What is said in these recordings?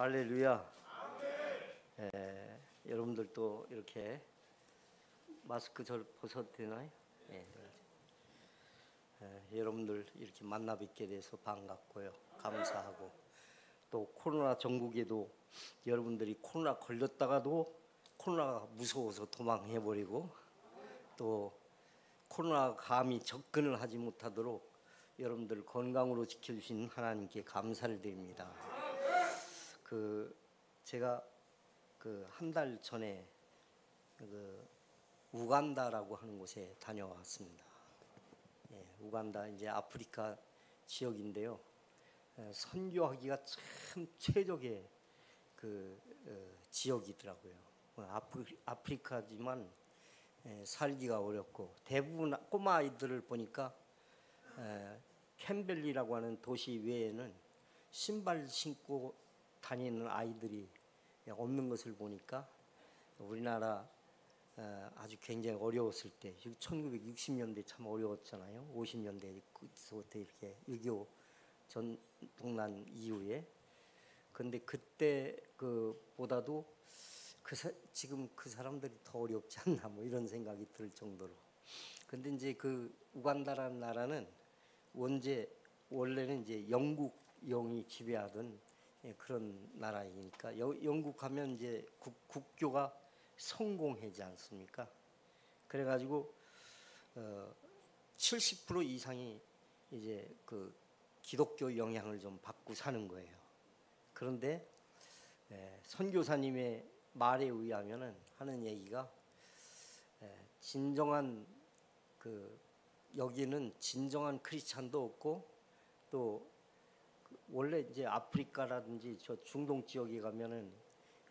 할렐루야. 예, 여러분들도 이렇게 마스크 절 벗어도 되나요? 예, 예, 여러분들 이렇게 만나 뵙게 돼서 반갑고요. 감사하고 또 코로나 전국에도 여러분들이 코로나 걸렸다가도 코로나가 무서워서 도망해 버리고 또 코로나 감히 접근을 하지 못하도록 여러분들 건강으로 지켜주신 하나님께 감사를 드립니다. 그 제가 그 한 달 전에 그 우간다라고 하는 곳에 다녀왔습니다. 예, 우간다 이제 아프리카 지역인데요. 에, 선교하기가 참 최적의 그 어, 지역이더라고요. 어, 아프리, 아프리카지만 에, 살기가 어렵고 대부분 꼬마 아이들을 보니까 에, 캠벨리라고 하는 도시 외에는 신발 신고 다니는 아이들이 없는 것을 보니까 우리나라 어, 아주 굉장히 어려웠을 때 1960년대 참 어려웠잖아요. 50년대부터 이렇게 6.25 전동난 이후에 근데 그때 그보다도 그 사, 지금 그 사람들이 더 어렵지 않나 뭐 이런 생각이 들 정도로 근데 이제 그 우간다라는 나라는 원제 원래는 이제 영국 영이 지배하던 예, 그런 나라이니까 영국 하면 이제 국, 국교가 성공하지 않습니까? 그래가지고 어, 70% 이상이 이제 그 기독교 영향을 좀 받고 사는 거예요. 그런데 예, 선교사님의 말에 의하면은 하는 얘기가 예, 진정한 그 여기는 진정한 크리스찬도 없고 또 원래 이제 아프리카라든지 저 중동 지역에 가면은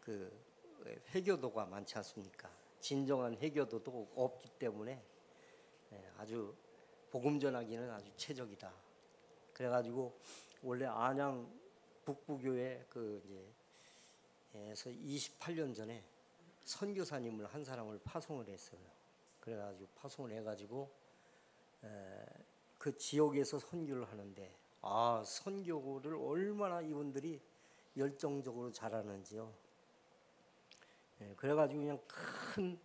그 회교도가 많지 않습니까? 진정한 회교도도 없기 때문에 예, 아주 복음 전하기는 아주 최적이다. 그래가지고 원래 안양 북부교회 그 이제 에서 28년 전에 선교사님을 한 사람을 파송을 했어요. 그래가지고 파송을 해가지고 그 지역에서 선교를 하는데 아 선교를 얼마나 이분들이 열정적으로 잘하는지요. 예, 그래가지고 그냥 큰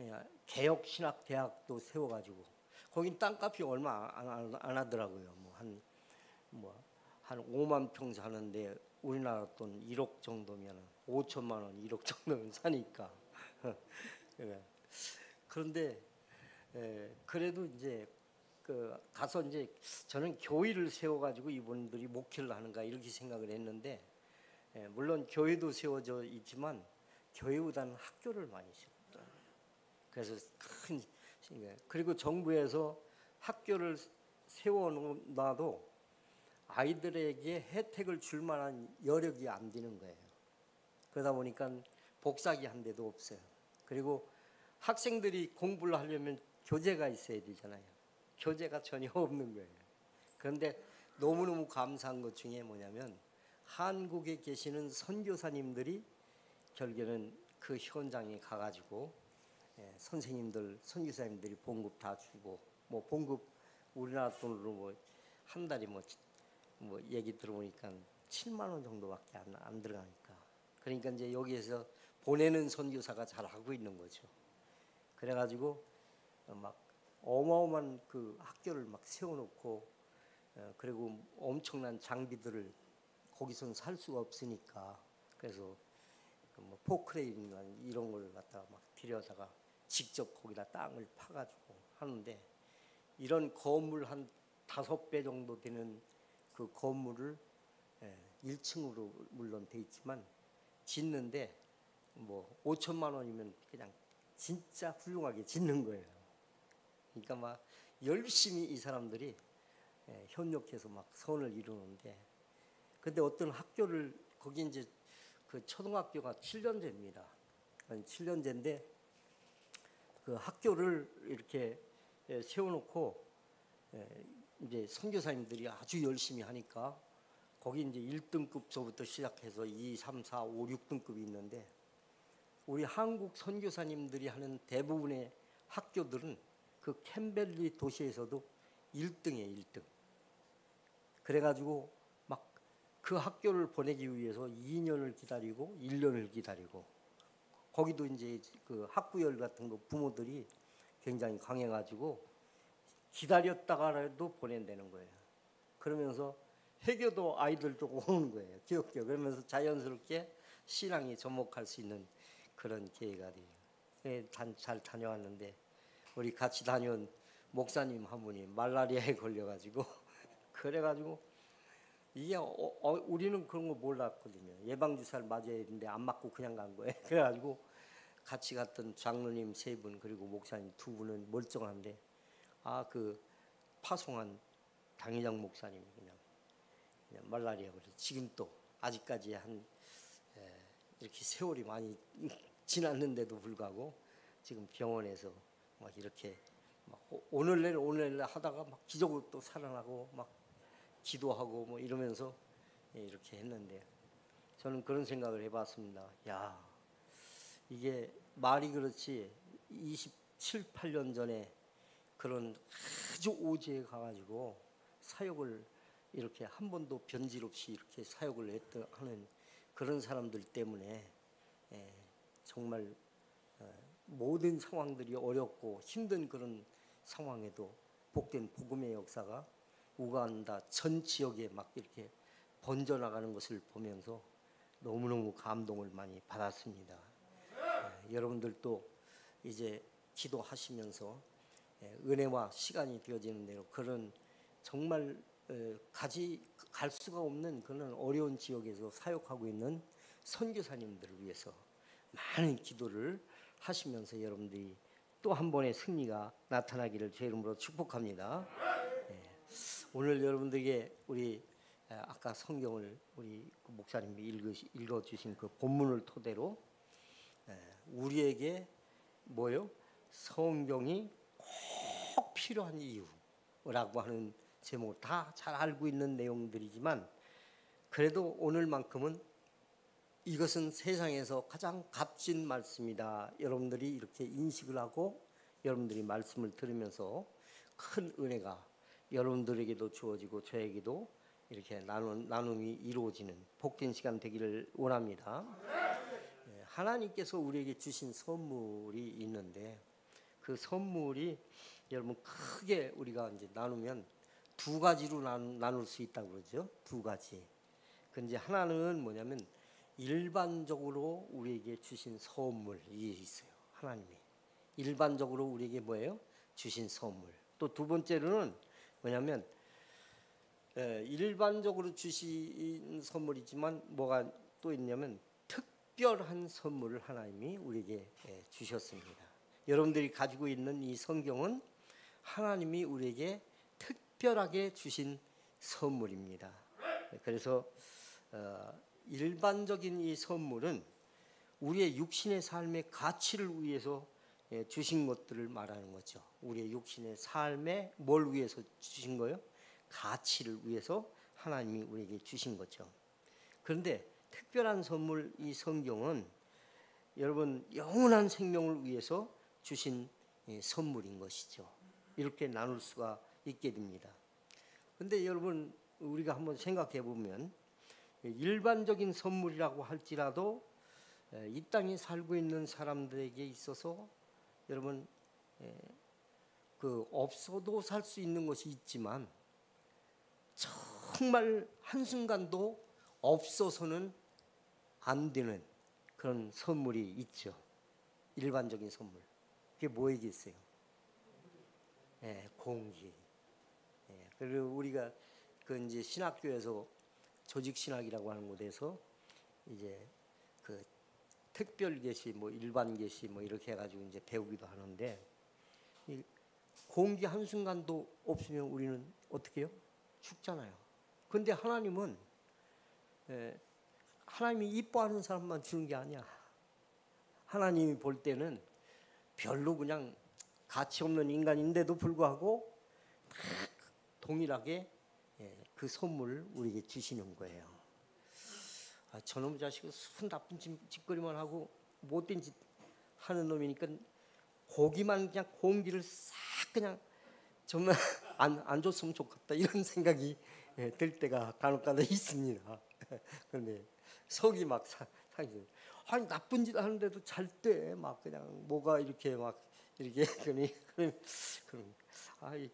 예, 개혁 신학 대학도 세워가지고 거긴 땅값이 얼마 안, 안, 안 하더라고요. 뭐 한 뭐 한 5만 평 사는데 우리나라 돈 1억 정도면 5천만 원 1억 정도면 사니까 예. 그런데 예, 그래도 이제 그 가서 이제 저는 교회를 세워가지고 이분들이 목회를 하는가 이렇게 생각을 했는데 예, 물론 교회도 세워져 있지만 교회보다는 학교를 많이 세웠다. 그래서 큰 그리고 정부에서 학교를 세워놔도 아이들에게 혜택을 줄 만한 여력이 안 되는 거예요. 그러다 보니까 복사기 한 대도 없어요. 그리고 학생들이 공부를 하려면 교재가 있어야 되잖아요. 교재가 전혀 없는 거예요. 그런데 너무너무 감사한 것 중에 뭐냐면 한국에 계시는 선교사님들이 결국에는 그 현장에 가가지고 예, 선생님들, 선교사님들이 봉급 다 주고 뭐 봉급 우리나라 돈으로 뭐 한 달에 뭐, 뭐 얘기 들어보니까 7만 원 정도밖에 안, 안 들어가니까 그러니까 이제 여기에서 보내는 선교사가 잘 하고 있는 거죠. 그래가지고 막 어마어마한 그 학교를 막 세워놓고 어, 그리고 엄청난 장비들을 거기서는 살 수가 없으니까 그래서 그뭐 포크레인이나 이런 걸 갖다가 막 들여다가 직접 거기다 땅을 파가지고 하는데 이런 건물 한 다섯 배 정도 되는 그 건물을 1층으로 예, 물론 돼 있지만 짓는데 뭐 5천만 원이면 그냥 진짜 훌륭하게 짓는 거예요. 그러니까 막 열심히 이 사람들이 예, 협력해서 막 선을 이루는데 근데 어떤 학교를 거기 이제 그 초등학교가 7년제입니다. 7년제인데 그 학교를 이렇게 예, 세워놓고 예, 이제 선교사님들이 아주 열심히 하니까 거기 이제 1등급서부터 시작해서 2, 3, 4, 5, 6등급이 있는데 우리 한국 선교사님들이 하는 대부분의 학교들은 그 캠벨리 도시에서도 1등이에요, 1등. 그래가지고 막 그 학교를 보내기 위해서 2년을 기다리고 1년을 기다리고 거기도 이제 그 학구열 같은 거 부모들이 굉장히 강해가지고 기다렸다가라도 보낸다는 거예요. 그러면서 해교도 아이들도 오는 거예요. 귀엽게 그러면서 자연스럽게 신앙이 접목할 수 있는 그런 기회가 돼요. 예, 잘 다녀왔는데 우리 같이 다녀온 목사님 한 분이 말라리아에 걸려가지고 그래가지고 이게 어, 어, 우리는 그런 거 몰랐거든요. 예방 주사를 맞아야 되는데 안 맞고 그냥 간 거예요. 그래가지고 같이 갔던 장로님 세 분 그리고 목사님 두 분은 멀쩡한데 아 그 파송한 당회장 목사님이 그냥, 그냥 말라리아 걸려 지금 또 아직까지 한 에, 이렇게 세월이 많이 지났는데도 불구하고 지금 병원에서 막 이렇게 막 오늘 내일 오늘 내일 하다가 막 기적으로 또 살아나고 막 기도하고 뭐 이러면서 예, 이렇게 했는데 저는 그런 생각을 해봤습니다. 야 이게 말이 그렇지 27, 8년 전에 그런 아주 오지에 가가지고 사역을 이렇게 한 번도 변질 없이 이렇게 사역을 했던 하는 그런 사람들 때문에 예, 정말 어, 모든 상황들이 어렵고 힘든 그런 상황에도 복된 복음의 역사가 우간다 전 지역에 막 이렇게 번져나가는 것을 보면서 너무너무 감동을 많이 받았습니다. 예, 여러분들도 이제 기도하시면서 예, 은혜와 시간이 되어지는 대로 그런 정말 에, 가지 갈 수가 없는 그런 어려운 지역에서 사역하고 있는 선교사님들을 위해서 많은 기도를 하시면서 여러분들이 또 한 번의 승리가 나타나기를 제 이름으로 축복합니다. 오늘 여러분들에게 우리 아까 성경을 우리 그 목사님이 읽어 주신 그 본문을 토대로 우리에게 뭐요? 성경이 꼭 필요한 이유라고 하는 제목을 다 잘 알고 있는 내용들이지만 그래도 오늘만큼은 이것은 세상에서 가장 값진 말씀이다. 여러분들이 이렇게 인식을 하고 여러분들이 말씀을 들으면서 큰 은혜가 여러분들에게도 주어지고 저에게도 이렇게 나눔, 나눔이 이루어지는 복된 시간 되기를 원합니다. 예, 하나님께서 우리에게 주신 선물이 있는데 그 선물이 여러분 크게 우리가 이제 나누면 두 가지로 나눌 수 있다고 그러죠. 두 가지. 근데 하나는 뭐냐면 일반적으로 우리에게 주신 선물이 있어요. 하나님이 일반적으로 우리에게 뭐예요? 주신 선물. 또 두 번째로는 뭐냐면 일반적으로 주신 선물이지만 뭐가 또 있냐면 특별한 선물을 하나님이 우리에게 주셨습니다. 여러분들이 가지고 있는 이 성경은 하나님이 우리에게 특별하게 주신 선물입니다. 그래서 어, 일반적인 이 선물은 우리의 육신의 삶의 가치를 위해서 예, 주신 것들을 말하는 거죠. 우리의 육신의 삶에 뭘 위해서 주신 거요? 가치를 위해서 하나님이 우리에게 주신 거죠. 그런데 특별한 선물 이 성경은 여러분 영원한 생명을 위해서 주신 예, 선물인 것이죠. 이렇게 나눌 수가 있게 됩니다. 근데 여러분 우리가 한번 생각해 보면 일반적인 선물이라고 할지라도 예, 이 땅에 살고 있는 사람들에게 있어서 여러분 예, 그 없어도 살 수 있는 것이 있지만 정말 한 순간도 없어서는 안 되는 그런 선물이 있죠. 일반적인 선물. 그게 뭐이겠어요? 예, 공기. 예, 그리고 우리가 그 이제 신학교에서 조직 신학이라고 하는 곳에서 이제 그 특별 계시, 뭐 일반 계시, 뭐 이렇게 해가지고 이제 배우기도 하는데 이 공기 한 순간도 없으면 우리는 어떻게 해요? 죽잖아요. 근데 하나님은 에, 하나님이 이뻐하는 사람만 주는 게 아니야. 하나님이 볼 때는 별로 그냥 가치 없는 인간인데도 불구하고 동일하게 그 선물을 우리에게 주시는 거예요. 아, 저놈 자식은 순 나쁜 짓, 거리만 하고 못된 짓 하는 놈이니까 고기만 그냥 공기를 싹 그냥 정말 안, 안 줬으면 좋겠다 이런 생각이 예, 들 때가 간혹가다 있습니다. 그런데 속이 막 사, 상해. 아니 나쁜 짓 하는데도 잘 때 막 그냥 뭐가 이렇게 막 이렇게 그러니 그럼 아이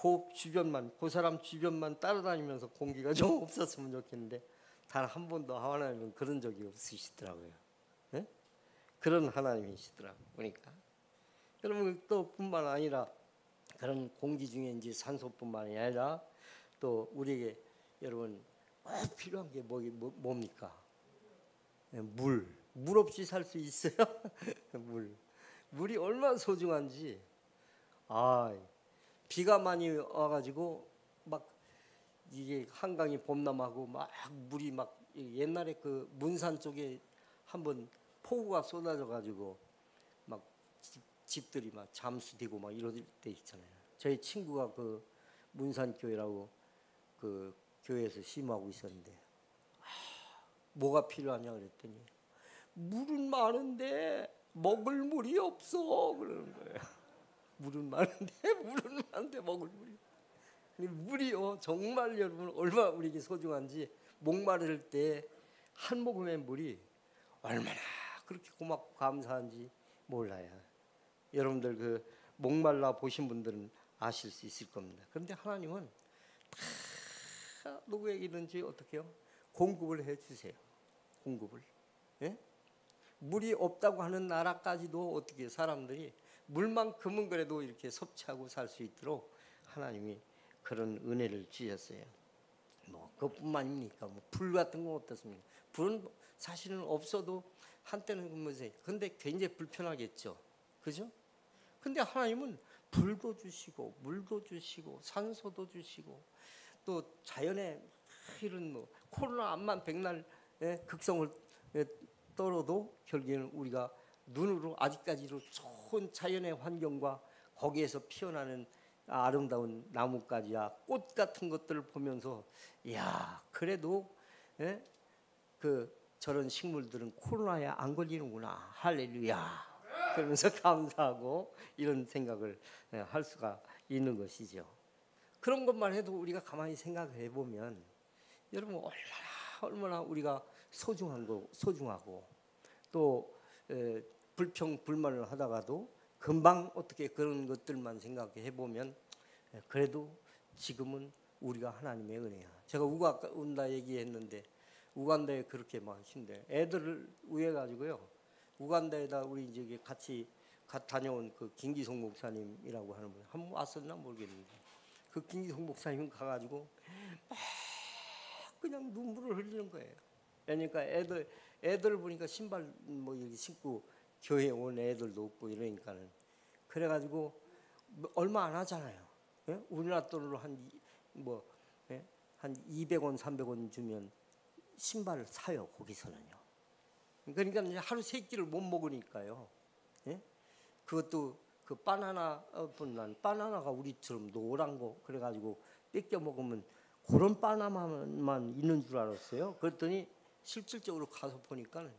그 주변만 그 사람 주변만 따라다니면서 공기가 좀 없었으면 좋겠는데 단 한 번도 하나님은 그런 적이 없으시더라고요. 예? 그런 하나님이시더라고 보니까. 여러분 또 뿐만 아니라 그런 공기 중에 이제 산소뿐만 아니라 또 우리에게 여러분 꼭 필요한 게 뭐, 뭐, 뭡니까? 예, 물. 물 없이 살 수 있어요? 물. 물이 얼마나 소중한지. 아, 비가 많이 와가지고 막 이게 한강이 봄남하고 막 물이 막 옛날에 그 문산 쪽에 한번 폭우가 쏟아져가지고 막 집, 들이막 잠수되고 막 이럴 때 있잖아요. 저희 친구가 그 문산 교회라고 그 교회에서 심하고 있었는데 아, 뭐가 필요하냐 그랬더니 물은 많은데 먹을 물이 없어 그러는 거예요. 물은 많은데 물은 많은데 먹을 물이 물이요 정말 여러분 얼마나 우리에게 소중한지 목마를 때 한 모금의 물이 얼마나 그렇게 고맙고 감사한지 몰라요. 여러분들 그 목말라 보신 분들은 아실 수 있을 겁니다. 그런데 하나님은 다 누구에게든지 어떻게요? 공급을 해 주세요. 공급을. 예? 물이 없다고 하는 나라까지도 어떻게 사람들이 물만큼은 그래도 이렇게 섭취하고 살 수 있도록 하나님이 그런 은혜를 주셨어요. 뭐 그것뿐만입니까? 뭐 불 같은 건 어떻습니까? 불은 사실은 없어도 한때는 뭐지? 근데 굉장히 불편하겠죠. 그죠? 근데 하나님은 불도 주시고 물도 주시고 산소도 주시고 또 자연의 이런 뭐 코로나 암만 백날 예, 극성을 예, 떨어도 결국에는 우리가 눈으로 아직까지도 좋은 자연의 환경과 거기에서 피어나는 아름다운 나뭇가지야 꽃 같은 것들을 보면서 야 그래도 예? 그 저런 식물들은 코로나에 안 걸리는구나 할렐루야 그러면서 감사하고 이런 생각을 예, 할 수가 있는 것이죠. 그런 것만 해도 우리가 가만히 생각해 보면 여러분 얼마나 얼마나 우리가 소중한 거 소중하고 또 에, 불평 불만을 하다가도 금방 어떻게 그런 것들만 생각해 보면 그래도 지금은 우리가 하나님의 은혜야. 제가 우간다 얘기했는데 우간다에 그렇게 막 힘들. 애들을 위해 가지고요. 우간다에다 우리 이제 같이 다녀온 그 김기성 목사님이라고 하는 분 한 번 왔었나 모르겠는데 그 김기성 목사님 가가지고 막 그냥 눈물을 흘리는 거예요. 그러니까 애들 애들 보니까 신발 뭐 여기 신고 교회 온 애들도 없고 이러니까는 그래가지고 얼마 안 하잖아요. 예? 우리나라 돈으로 한뭐한 예? 200원 300원 주면 신발을 사요 거기서는요. 그러니까 하루 세 끼를 못 먹으니까요. 예? 그것도 그 바나나 분난 바나나가 우리처럼 노란 거 그래가지고 뺏겨 먹으면 그런 바나나만 있는 줄 알았어요. 그랬더니 실질적으로 가서 보니까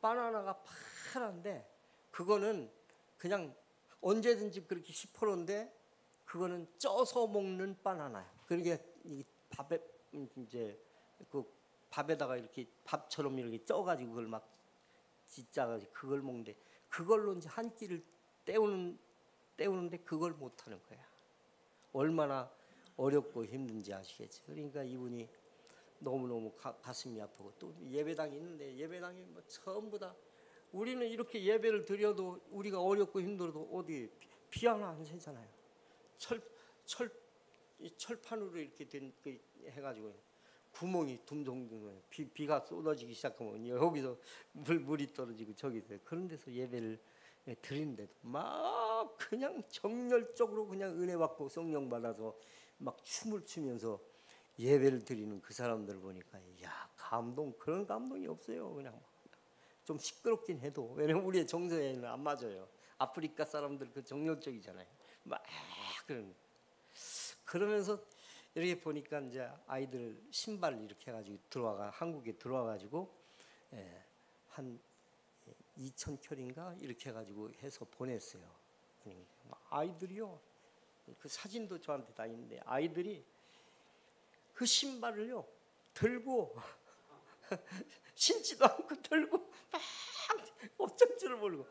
바나나가 파란데 그거는 그냥 언제든지 그렇게 시퍼런데 그거는 쪄서 먹는 바나나야. 그러니까 이 밥에 이제 그 밥에다가 이렇게 밥처럼 이렇게 쪄가지고 그걸 막 짓짜가지고 그걸 먹는데 그걸로 이제 한 끼를 때우는 때우는데 그걸 못 하는 거야. 얼마나 어렵고 힘든지 아시겠죠. 그러니까 이분이 너무너무 가, 가슴이 아프고 또 예배당이 있는데 예배당이 뭐 전부 다 우리는 이렇게 예배를 드려도 우리가 어렵고 힘들어도 어디 비 하나 안 새잖아요. 철, 철, 철판으로 이렇게 된, 그 해가지고 구멍이 둥둥둥 비, 비가 쏟아지기 시작하면 여기서 물, 물이 떨어지고 저기서 그런 데서 예배를 드리는데도 막 그냥 정열적으로 그냥 은혜 받고 성령 받아서 막 춤을 추면서 예배를 드리는 그 사람들 보니까 야 감동 그런 감동이 없어요 그냥 좀 시끄럽긴 해도 왜냐면 우리의 정서에는 안 맞아요. 아프리카 사람들 그 정열적이잖아요. 막 그런. 그러면서 이렇게 보니까 이제 아이들 신발 이렇게 해가지고 들어와가 한국에 들어와가지고 예, 한 2천 켤인가? 이렇게 해가지고 해서 보냈어요. 아이들이요. 그 사진도 저한테 다 있는데 아이들이 그 신발을요 들고 신지도 않고 들고 막 어쩔 줄을 모르고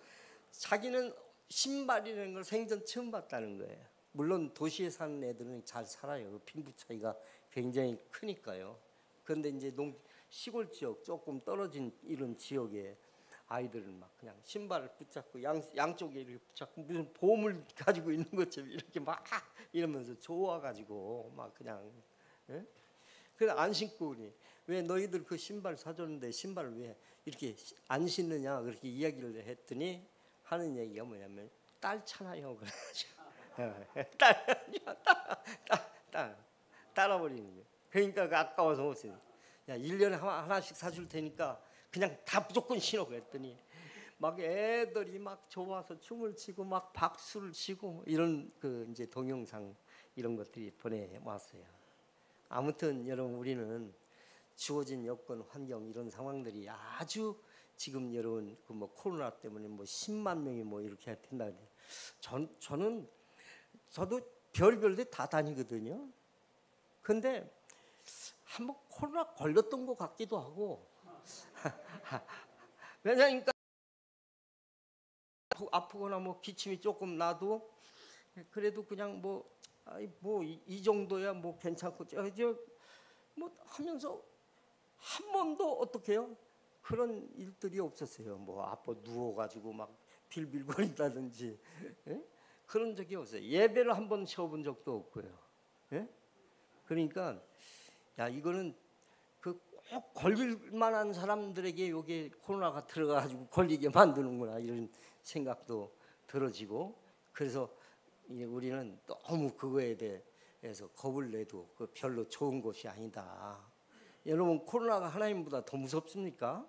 자기는 신발이라는 걸 생전 처음 봤다는 거예요. 물론 도시에 사는 애들은 잘 살아요. 빈부 차이가 굉장히 크니까요. 그런데 이제 농 시골 지역 조금 떨어진 이런 지역에 아이들은 막 그냥 신발을 붙잡고 양 양쪽에 이렇게 붙잡고 무슨 보물 가지고 있는 것처럼 이렇게 막 이러면서 좋아가지고 막 그냥 예? 그래 안 신고 그니 왜 너희들 그 신발 사줬는데 신발을 왜 이렇게 안 신느냐 그렇게 이야기를 했더니 하는 얘기가 뭐냐면 딸잖아요 그래가지고 딸딸 딸 따라버리는 거예요. 그러니까 그 아까워서 못 써요. 야, 1년에 하나씩 사줄 테니까 그냥 다 무조건 신어 그랬더니 막 애들이 막 좋아서 춤을 추고 막 박수를 치고 이런 그 이제 동영상 이런 것들이 보내 왔어요. 아무튼 여러분 우리는 주어진 여건 환경 이런 상황들이 아주 지금 여러분 그 뭐 코로나 때문에 뭐 10만 명이 뭐 이렇게 된다. 전 저는 저도 별별 데 다 다니거든요. 근데 한번 코로나 걸렸던 것 같기도 하고 왜냐니까 아프거나 뭐 기침이 조금 나도 그래도 그냥 뭐 뭐이 정도야 뭐 괜찮고 저뭐 하면서 한 번도 어떻게요 그런 일들이 없었어요 뭐 아파 누워가지고 막 빌빌거린다든지 예? 그런 적이 없어요 예배를 한 번 쉬어본 적도 없고요 예? 그러니까 야 이거는 그 꼭 걸릴 만한 사람들에게 여기 코로나가 들어가가지고 걸리게 만드는구나 이런 생각도 들어지고 그래서 우리는 너무 그거에 대해서 겁을 내도 그 별로 좋은 것이 아니다. 여러분 코로나가 하나님보다 더 무섭습니까?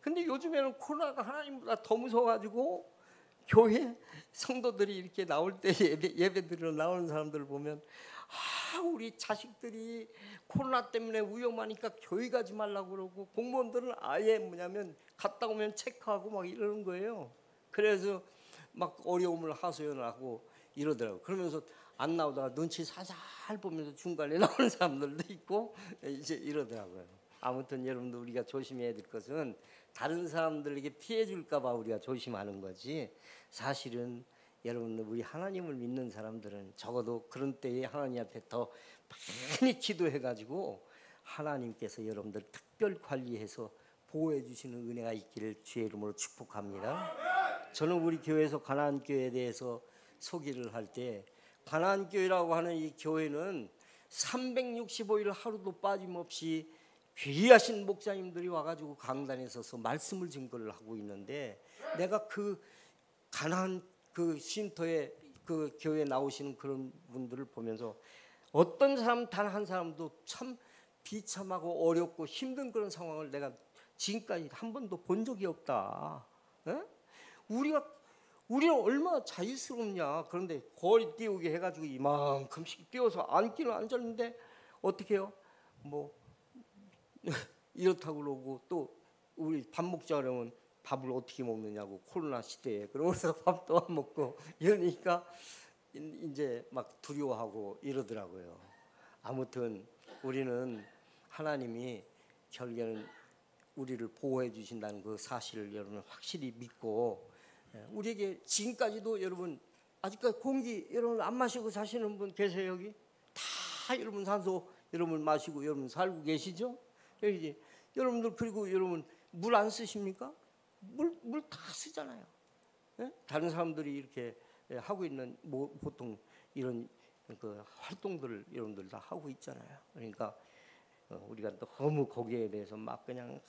근데 요즘에는 코로나가 하나님보다 더 무서워가지고 교회 성도들이 이렇게 나올 때 예배, 예배 드리러 나오는 사람들을 보면 아, 우리 자식들이 코로나 때문에 위험하니까 교회 가지 말라고 그러고 공무원들은 아예 뭐냐면 갔다 오면 체크하고 막 이러는 거예요. 그래서 막 어려움을 하소연하고 이러더라고. 그러면서 안 나오다가 눈치 살살 보면서 중간에 나오는 사람들도 있고 이제 이러더라고요. 아무튼 여러분들 우리가 조심해야 될 것은 다른 사람들에게 피해 줄까 봐 우리가 조심하는 거지. 사실은 여러분들 우리 하나님을 믿는 사람들은 적어도 그런 때에 하나님 앞에 더 많이 기도해 가지고 하나님께서 여러분들 특별 관리해서 보호해 주시는 은혜가 있기를 주의 이름으로 축복합니다. 저는 우리 교회에서 가나안 교회에 대해서 소개를 할 때 가나안 교회라고 하는 이 교회는 365일 하루도 빠짐없이 귀하신 목사님들이 와가지고 강단에 서서 말씀을 증거를 하고 있는데 내가 그 가나안 그 쉼터에 그 교회에 나오시는 그런 분들을 보면서 어떤 사람 단 한 사람도 참 비참하고 어렵고 힘든 그런 상황을 내가 지금까지 한 번도 본 적이 없다. 에? 우리가 우리는 얼마나 자유스럽냐. 그런데 거리 띄우게 해가지고 이만큼씩 띄워서 앉기는 앉았는데 어떻게 해요? 뭐 이렇다고 그러고 또 우리 밥 먹자 그러면 밥을 어떻게 먹느냐고 코로나 시대에 그러면서 밥도 안 먹고 이러니까 이제 막 두려워하고 이러더라고요. 아무튼 우리는 하나님이 결국에는 우리를 보호해 주신다는 그 사실을 여러분 확실히 믿고 예, 우리에게 지금까지도 여러분 아직까지 공기 여러분 안 마시고 사시는 분 계세요 여기 다 여러분 산소 여러분 마시고 여러분 살고 계시죠? 여기 여러분들 그리고 여러분 물 안 쓰십니까? 물 물 다 쓰잖아요. 예? 다른 사람들이 이렇게 예, 하고 있는 뭐 보통 이런 그 활동들을 여러분들 다 하고 있잖아요. 그러니까 어, 우리가 너무 거기에 대해서 막 그냥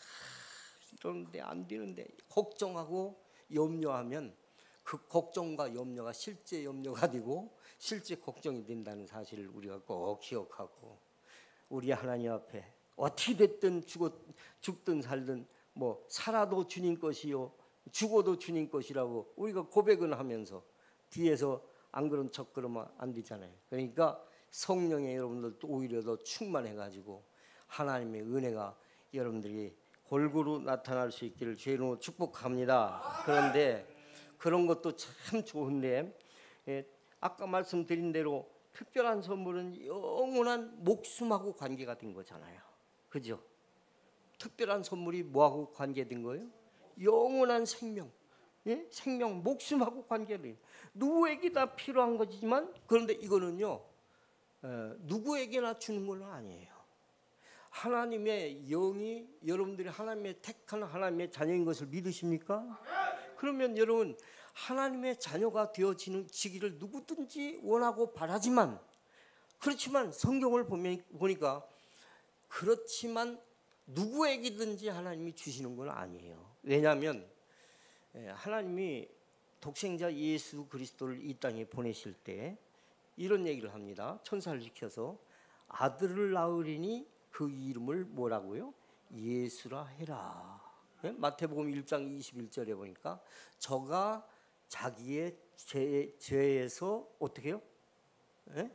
이러는데 안 되는데 걱정하고 염려하면 그 걱정과 염려가 실제 염려가 되고 실제 걱정이 된다는 사실을 우리가 꼭 기억하고 우리 하나님 앞에 어떻게 됐든 죽었, 죽든 살든 뭐 살아도 주님 것이요 죽어도 주님 것이라고 우리가 고백은 하면서 뒤에서 안 그런 척 그러면 안 되잖아요. 그러니까 성령의 여러분들도 오히려 더 충만해 가지고 하나님의 은혜가 여러분들이 골고루 나타날 수 있기를 주의로 축복합니다. 그런데 그런 것도 참 좋은데 예, 아까 말씀드린 대로 특별한 선물은 영원한 목숨하고 관계가 된 거잖아요. 그죠? 특별한 선물이 뭐하고 관계된 거예요? 영원한 생명. 예? 생명, 목숨하고 관계를 누구에게나 필요한 거지만 그런데 이거는요 어, 누구에게나 주는 건 아니에요. 하나님의 영이 여러분들이 하나님의 택한 하나님의 자녀인 것을 믿으십니까? 그러면 여러분 하나님의 자녀가 되어지는 지기를 누구든지 원하고 바라지만 그렇지만 성경을 보면 보니까 그렇지만 누구에게든지 하나님이 주시는 건 아니에요. 왜냐하면 예, 하나님이 독생자 예수 그리스도를 이 땅에 보내실 때 이런 얘기를 합니다. 천사를 시켜서 아들을 낳으리니 그 이름을 뭐라고요? 예수라 해라. 네? 마태복음 1장 21절에 보니까 저가 자기의 죄, 죄에서 어떻게 해요? 네?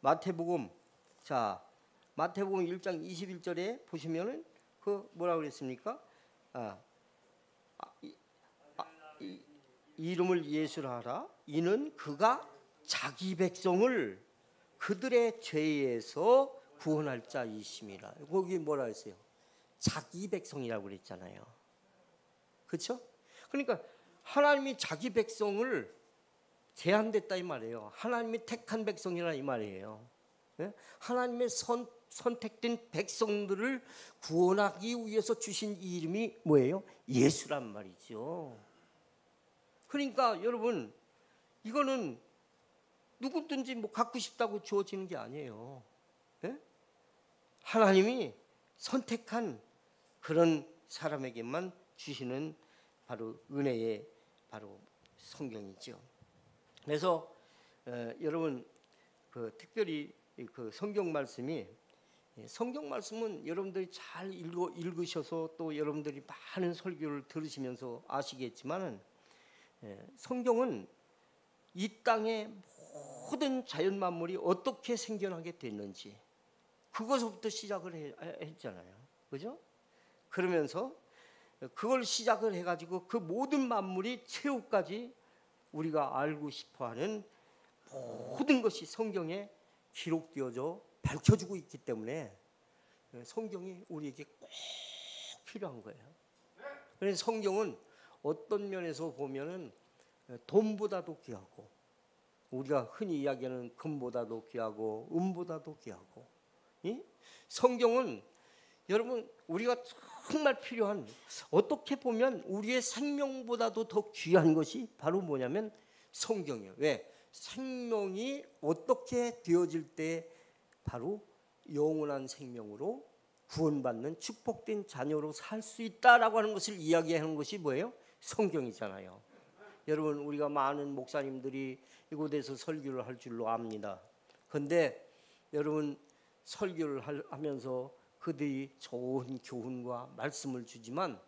마태복음 자 마태복음 1장 21절에 보시면은 그 뭐라 그랬습니까? 아, 아, 이, 아 이, 이름을 예수라 하라. 이는 그가 자기 백성을 그들의 죄에서 구원할 자이심이라. 거기 뭐라 했어요? 자기 백성이라고 그랬잖아요. 그렇죠? 그러니까 하나님이 자기 백성을 제한됐다 이 말이에요. 하나님이 택한 백성이라 이 말이에요. 네? 하나님의 선, 선택된 백성들을 구원하기 위해서 주신 이름이 뭐예요? 예수란 말이죠. 그러니까 여러분 이거는 누구든지 뭐 갖고 싶다고 주어지는 게 아니에요. 네? 하나님이 선택한 그런 사람에게만 주시는 바로 은혜의 바로 성경이죠. 그래서 어, 여러분 그 특별히 그 성경 말씀이 예, 성경 말씀은 여러분들이 잘 읽어 읽으셔서 또 여러분들이 많은 설교를 들으시면서 아시겠지만은 예, 성경은 이 땅의 모든 자연 만물이 어떻게 생겨나게 됐는지 그것부터 시작을 했잖아요. 그죠? 그러면서 그걸 시작을 해가지고 그 모든 만물이 최후까지 우리가 알고 싶어하는 모든 것이 성경에 기록되어져 밝혀주고 있기 때문에 성경이 우리에게 꼭 필요한 거예요. 그래서 성경은 어떤 면에서 보면은 돈보다도 귀하고 우리가 흔히 이야기하는 금보다도 귀하고 은보다도 귀하고 이? 성경은 여러분 우리가 정말 필요한 어떻게 보면 우리의 생명보다도 더 귀한 것이 바로 뭐냐면 성경이에요. 왜? 생명이 어떻게 되어질 때 바로 영원한 생명으로 구원받는 축복된 자녀로 살 수 있다라고 하는 것을 이야기하는 것이 뭐예요? 성경이잖아요. 여러분 우리가 많은 목사님들이 이곳에서 설교를 할 줄로 압니다. 근데 여러분 설교를 하면서 그들이 좋은 교훈과 말씀을 주지만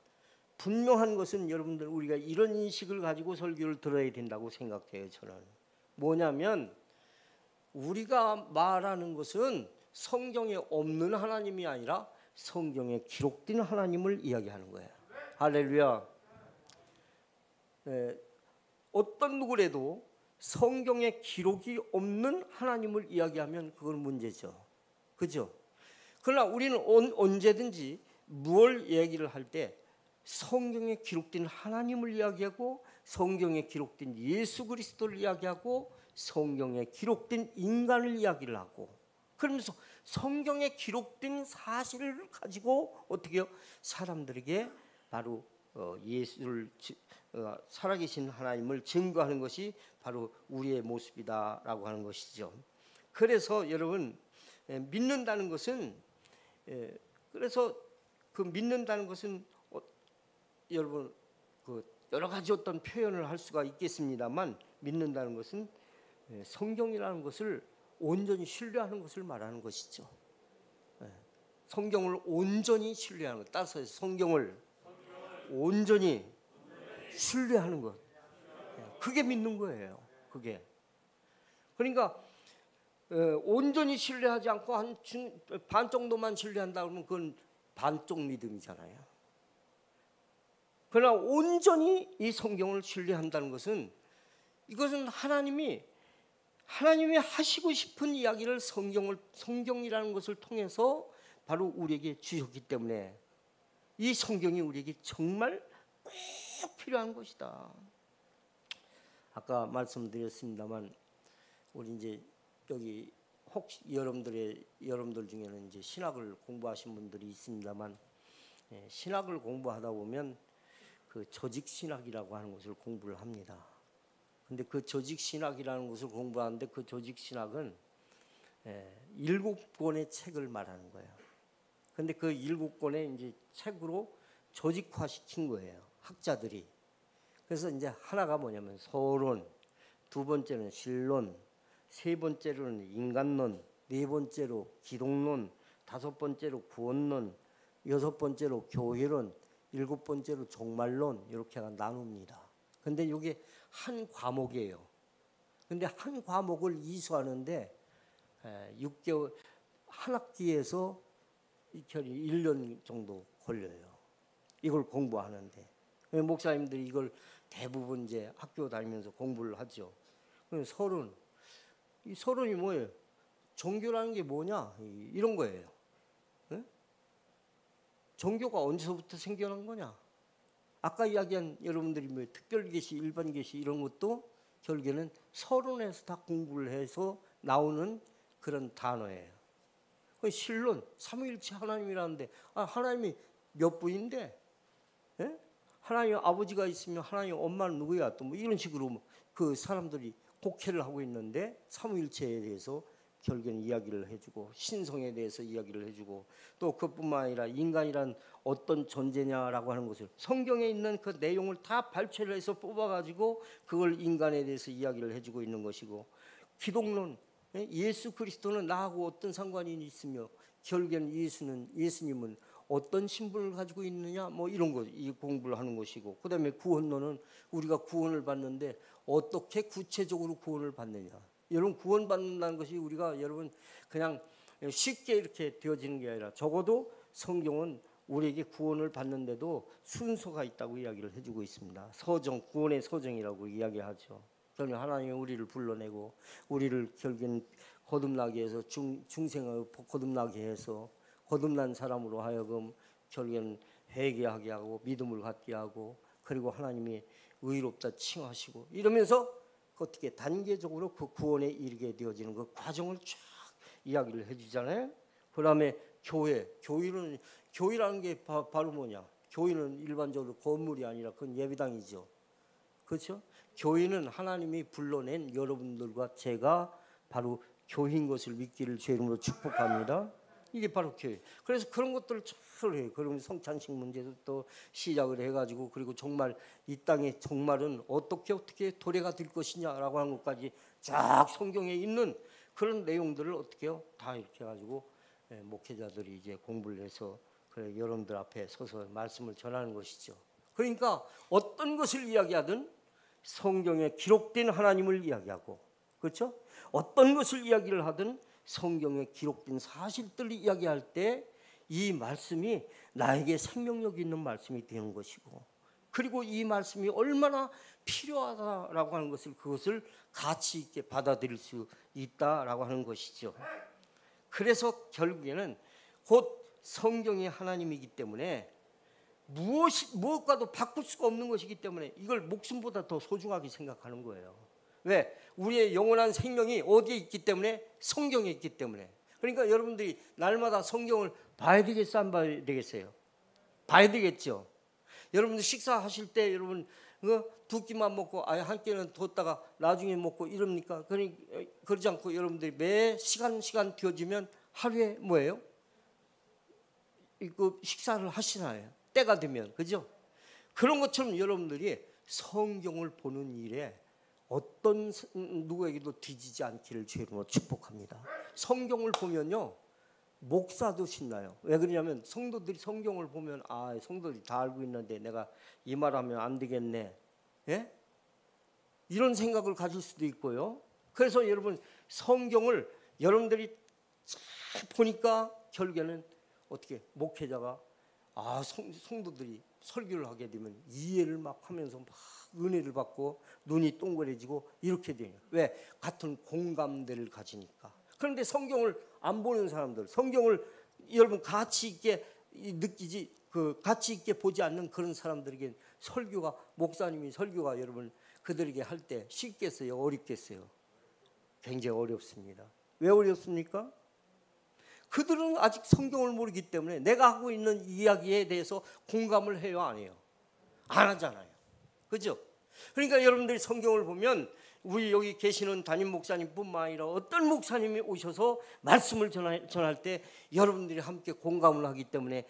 분명한 것은 여러분들 우리가 이런 인식을 가지고 설교를 들어야 된다고 생각해요. 저는 뭐냐면 우리가 말하는 것은 성경에 없는 하나님이 아니라 성경에 기록된 하나님을 이야기하는 거예요. 할렐루야. 네, 어떤 누구라도 성경에 기록이 없는 하나님을 이야기하면 그건 문제죠. 그죠? 그러나 우리는 언제든지 무엇 얘기를 할 때 성경에 기록된 하나님을 이야기하고 성경에 기록된 예수 그리스도를 이야기하고 성경에 기록된 인간을 이야기를 하고 그러면서 성경에 기록된 사실을 가지고 어떻게 요? 사람들에게 바로 어, 예수를 어, 살아계신 하나님을 증거하는 것이 바로 우리의 모습이다라고 하는 것이죠. 그래서 여러분 믿는다는 것은 그래서 그 믿는다는 것은 어, 여러분 그 여러 가지 어떤 표현을 할 수가 있겠습니다만 믿는다는 것은 성경이라는 것을 온전히 신뢰하는 것을 말하는 것이죠. 성경을 온전히 신뢰하는 것. 따라서 성경을 온전히 신뢰하는 것. 그게 믿는 거예요. 그게. 그러니까 어, 온전히 신뢰하지 않고 한 반 정도만 신뢰한다 그러면 그건 반쪽 믿음이잖아요. 그러나 온전히 이 성경을 신뢰한다는 것은 이것은 하나님이 하나님이 하시고 싶은 이야기를 성경을 성경이라는 것을 통해서 바로 우리에게 주셨기 때문에 이 성경이 우리에게 정말 꼭 필요한 것이다. 아까 말씀드렸습니다만 우리 이제 여기 혹시 여러분들의 여러분들 중에는 이제 신학을 공부하신 분들이 있습니다만 예, 신학을 공부하다 보면 그 조직 신학이라고 하는 것을 공부를 합니다. 근데 그 조직 신학이라는 것을 공부하는데 그 조직 신학은 예, 일곱 권의 책을 말하는 거예요. 근데 그 일곱 권의 이제 책으로 조직화 시킨 거예요. 학자들이. 그래서 이제 하나가 뭐냐면 서론, 두 번째는 실론, 세 번째로는 인간론, 네 번째로 기독론, 다섯 번째로 구원론, 여섯 번째로 교회론, 일곱 번째로 종말론 이렇게 나눕니다. 근데 이게 한 과목이에요. 근데 한 과목을 이수하는데 6개월 한 학기에서 1년 정도 걸려요. 이걸 공부하는데 목사님들이 이걸 대부분 이제 학교 다니면서 공부를 하죠. 서론 이 서론이 뭐예요? 종교라는 게 뭐냐? 이런 거예요. 네? 종교가 언제서부터 생겨난 거냐? 아까 이야기한 여러분들이 뭐 특별 계시, 일반 계시 이런 것도 결국에는 서론에서 다 공부를 해서 나오는 그런 단어예요. 그 실론, 삼위일체 하나님이라는데 아, 하나님이 몇 분인데? 예? 하나님 아버지가 있으면 하나님 엄마는 누구야? 또 뭐 이런 식으로 그 사람들이 곡해를 하고 있는데 삼위일체에 대해서 결국엔 이야기를 해주고 신성에 대해서 이야기를 해주고 또 그뿐만 아니라 인간이란 어떤 존재냐라고 하는 것을 성경에 있는 그 내용을 다 발췌를 해서 뽑아가지고 그걸 인간에 대해서 이야기를 해주고 있는 것이고 기독론 예? 예수 그리스도는 나하고 어떤 상관이 있으며 결국엔 예수는 예수님은 어떤 신분을 가지고 있느냐 뭐 이런 거 이 공부를 하는 것이고 그다음에 구원론은 우리가 구원을 받는데 어떻게 구체적으로 구원을 받느냐 여러분 구원 받는다는 것이 우리가 여러분 그냥 쉽게 이렇게 되어지는 게 아니라 적어도 성경은 우리에게 구원을 받는데도 순서가 있다고 이야기를 해주고 있습니다. 서정 구원의 서정이라고 이야기하죠. 그러면 하나님이 우리를 불러내고 우리를 결국엔 거듭나게 해서 중, 중생을 거듭나게 해서 거듭난 사람으로 하여금 결국엔 회개하게 하고 믿음을 갖게 하고 그리고 하나님이 의롭다 칭하시고 이러면서 어떻게 단계적으로 그 구원에 이르게 되어지는 그 과정을 쫙 이야기를 해주잖아요. 그 다음에 교회, 교회는 교회라는 게 바, 로 뭐냐? 교회는 일반적으로 건물이 아니라 그건 예배당이죠. 그렇죠? 교회는 하나님이 불러낸 여러분들과 제가 바로 교회인 것을 믿기를 주 이름으로 축복합니다. 이게 바로 교회. 그래서 그런 것들을 잘 해요. 그러면 성찬식 문제도 또 시작을 해가지고 그리고 정말 이 땅에 정말은 어떻게 어떻게 도래가 될 것이냐라고 하는 것까지 쫙 성경에 있는 그런 내용들을 어떻게요? 다 이렇게 해가지고 예, 목회자들이 이제 공부를 해서 그래 여러분들 앞에 서서 말씀을 전하는 것이죠. 그러니까 어떤 것을 이야기하든 성경에 기록된 하나님을 이야기하고 그렇죠? 어떤 것을 이야기를 하든 성경에 기록된 사실들을 이야기할 때 이 말씀이 나에게 생명력 있는 말씀이 되는 것이고 그리고 이 말씀이 얼마나 필요하다라고 하는 것을 그것을 가치 있게 받아들일 수 있다라고 하는 것이죠. 그래서 결국에는 곧 성경이 하나님이기 때문에 무엇이 무엇과도 바꿀 수가 없는 것이기 때문에 이걸 목숨보다 더 소중하게 생각하는 거예요. 왜? 우리의 영원한 생명이 어디에 있기 때문에 성경에 있기 때문에. 그러니까 여러분들이 날마다 성경을 봐야 되겠어 안 봐야 되겠어요? 봐야 되겠죠. 여러분들 식사하실 때 여러분 두 끼만 먹고 아예 한 끼는 뒀다가 나중에 먹고 이럽니까? 그러니 그러지 않고 여러분들이 매 시간 시간 뒤어지면 하루에 뭐예요? 그 식사를 하시나요? 때가 되면 그죠? 그런 것처럼 여러분들이 성경을 보는 일에 어떤 누구에게도 뒤지지 않기를 주로 축복합니다. 성경을 보면요. 목사도 신나요. 왜 그러냐면 성도들이 성경을 보면 아 성도들이 다 알고 있는데 내가 이 말하면 안 되겠네. 예? 이런 생각을 가질 수도 있고요. 그래서 여러분 성경을 여러분들이 보니까 결국에는 어떻게 목회자가 아 성, 성도들이 설교를 하게 되면 이해를 막 하면서 막 은혜를 받고 눈이 동그래지고 이렇게 돼요. 왜? 같은 공감대를 가지니까. 그런데 성경을 안 보는 사람들, 성경을 여러분 가치 있게 느끼지 그 가치 있게 보지 않는 그런 사람들에게 설교가 목사님이 설교가 여러분 그들에게 할 때 쉽겠어요, 어렵겠어요? 굉장히 어렵습니다. 왜 어렵습니까? 그들은 아직 성경을 모르기 때문에 내가 하고 있는 이야기에 대해서 공감을 해요, 안 해요? 안 하잖아요. 그죠? 그러니까 여러분들이 성경을 보면 우리 여기 계시는 담임 목사님뿐만 아니라 어떤 목사님이 오셔서 말씀을 전할, 때 여러분들이 함께 공감을 하기 때문에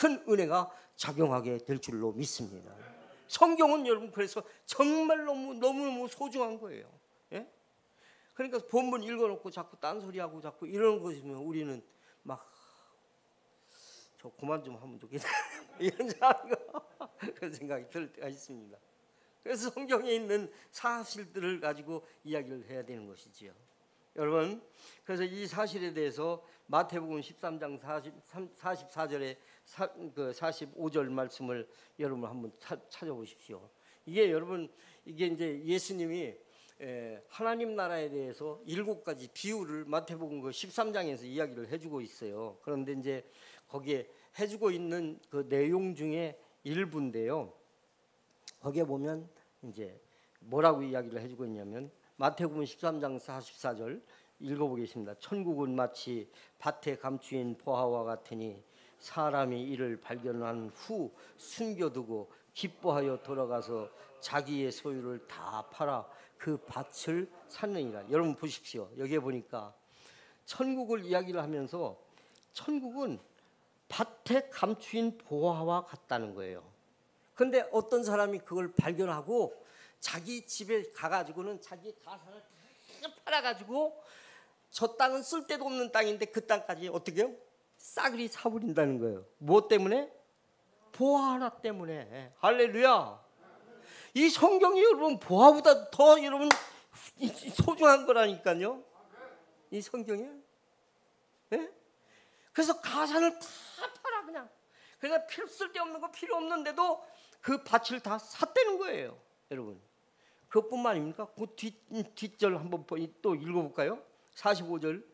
큰 은혜가 작용하게 될 줄로 믿습니다. 성경은 여러분 그래서 정말 너무 너무 소중한 거예요. 예? 그러니까 본문 읽어놓고 자꾸 딴소리하고 자꾸 이러는 것이면 우리는 막 저 그만 좀 하면 좋겠다 이런 그런 생각이 들 때가 있습니다. 그래서 성경에 있는 사실들을 가지고 이야기를 해야 되는 것이지요. 여러분, 그래서 이 사실에 대해서 마태복음 13장 40, 44절에 사, 그 45절 말씀을 여러분 한번 차, 찾아보십시오. 이게 여러분 이게 이제 예수님이 에, 하나님 나라에 대해서 일곱 가지 비유를 마태복음 그 13장에서 이야기를 해주고 있어요. 그런데 이제 거기에 해주고 있는 그 내용 중에 일부인데요. 거기에 보면 이제 뭐라고 이야기를 해주고 있냐면 마태복음 13장 44절 읽어보겠습니다. 천국은 마치 밭에 감추인 보화와 같으니 사람이 이를 발견한 후 숨겨두고 기뻐하여 돌아가서 자기의 소유를 다 팔아 그 밭을 샀느니라. 여러분 보십시오. 여기에 보니까 천국을 이야기를 하면서 천국은 밭에 감추인 보화와 같다는 거예요. 근데 어떤 사람이 그걸 발견하고 자기 집에 가가지고는 자기 가산을 다 팔아가지고 저 땅은 쓸데도 없는 땅인데 그 땅까지 어떻게 요 싸그리 사버린다는 거예요. 뭐 때문에? 보화 하나 때문에. 할렐루야. 이 성경이 여러분 보화보다 더 여러분 소중한 거라니까요. 이 성경이. 네? 그래서 가산을 다 팔아 그냥. 그러니까 필요 쓸데없는 거 필요 없는데도 그 밭을 다 샀다는 거예요, 여러분. 그것뿐만 아닙니까? 그 뒷, 뒷절 한번 또 읽어볼까요? 45절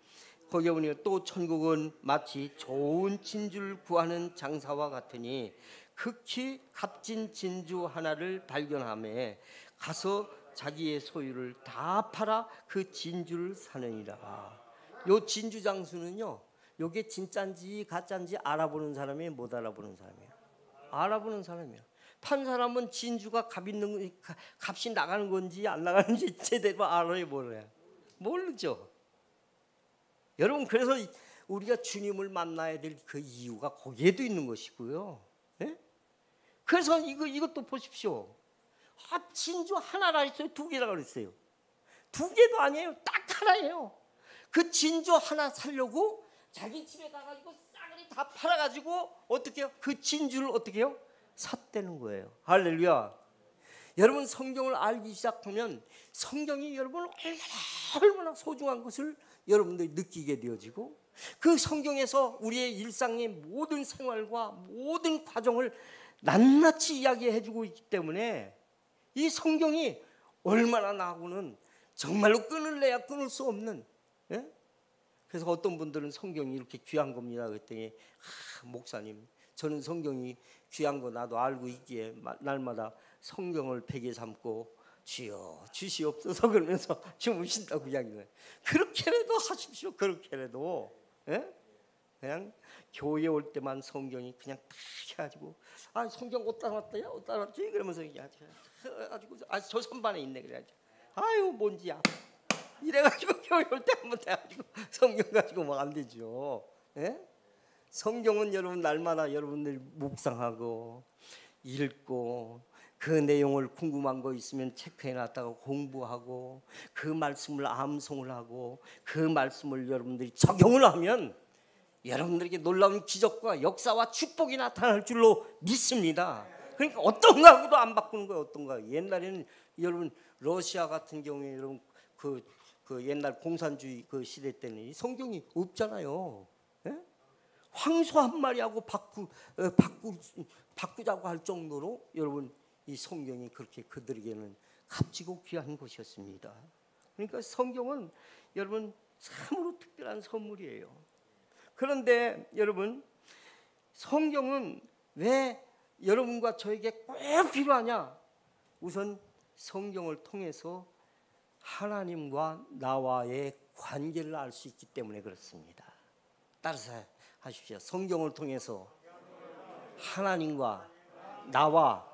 거기에 보니까 또 천국은 마치 좋은 진주를 구하는 장사와 같으니 극히 값진 진주 하나를 발견함에 가서 자기의 소유를 다 팔아 그 진주를 사느니라. 요 진주 장수는요. 요게 진짠지 가짠지 알아보는 사람이 못 알아보는 사람이에요. 알아보는 사람이에요. 판 사람은 진주가 값 있는 값이 나가는 건지 안 나가는지 제대로 알아요 몰라요. 모르죠. 여러분 그래서 우리가 주님을 만나야 될 그 이유가 거기에도 있는 것이고요. 네? 그래서 이거 이것도 보십시오. 아, 진주 하나라 했어요. 두 개라 그랬어요. 두 개도 아니에요. 딱 하나예요. 그 진주 하나 살려고 자기 집에 가가지고 싸그리 다 팔아가지고 어떻게 해요? 그 진주를 어떻게 해요? 샀다는 거예요. 할렐루야. 여러분 성경을 알기 시작하면 성경이 여러분 얼마나 소중한 것을 여러분들이 느끼게 되어지고 그 성경에서 우리의 일상의 모든 생활과 모든 과정을 낱낱이 이야기해 주고 있기 때문에 이 성경이 얼마나 나하고는 정말로 끊을래야 끊을 수 없는 예? 그래서 어떤 분들은 성경이 이렇게 귀한 겁니다 그랬더니 아, 목사님 저는 성경이 귀한 거 나도 알고 있기에 날마다 성경을 베개 삼고 주여 주시옵소서 그러면서 주무신다고 이야기를 그렇게라도 하십시오 그렇게라도 예? 그냥 교회 올 때만 성경이 그냥 딱 해가지고 아 성경 어디다 놨다야 어디다 놨지? 그러면서 해가지고 아저 선반에 있네 그래가지고. 아유 뭔지야. 이래가지고 교회 올 때 한번 돼가지고 성경 가지고 뭐안 되죠. 예? 성경은 여러분 날마다 여러분들 묵상하고 읽고 그 내용을 궁금한 거 있으면 체크해 놨다가 공부하고 그 말씀을 암송을 하고 그 말씀을 여러분들이 적용을 하면 여러분들에게 놀라운 기적과 역사와 축복이 나타날 줄로 믿습니다. 그러니까 어떤 거하고도 안 바꾸는 거예요. 어떤 거. 옛날에는 여러분 러시아 같은 경우에 여러분 그, 그 옛날 공산주의 그 시대 때는 성경이 없잖아요. 황소 한 마리하고 바꾸 어, 바꾸 바꾸자고 할 정도로 여러분 이 성경이 그렇게 그들에게는 값지고 귀한 것이었습니다. 그러니까 성경은 여러분 참으로 특별한 선물이에요. 그런데 여러분 성경은 왜 여러분과 저에게 꼭 필요하냐? 우선 성경을 통해서 하나님과 나와의 관계를 알 수 있기 때문에 그렇습니다. 따라서 하십시오. 성경을 통해서 하나님과 나와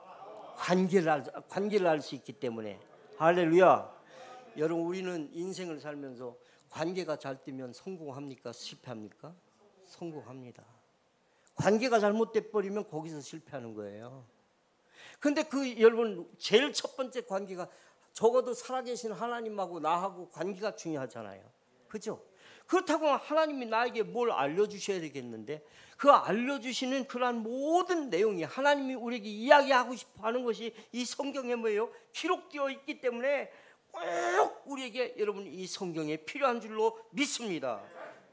관계를 알, 관계를 알 수 있기 때문에 할렐루야. 여러분 우리는 인생을 살면서 관계가 잘 되면 성공합니까? 실패합니까? 성공합니다. 관계가 잘못돼 버리면 거기서 실패하는 거예요. 근데 그 여러분 제일 첫 번째 관계가 적어도 살아계신 하나님하고 나하고 관계가 중요하잖아요. 그죠? 그렇다고 하나님이 나에게 뭘 알려주셔야 되겠는데 그 알려주시는 그러한 모든 내용이 하나님이 우리에게 이야기하고 싶어 하는 것이 이 성경에 뭐예요? 기록되어 있기 때문에 꼭 우리에게 여러분 이 성경에 필요한 줄로 믿습니다.